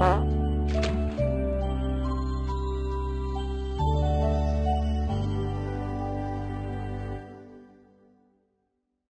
Huh?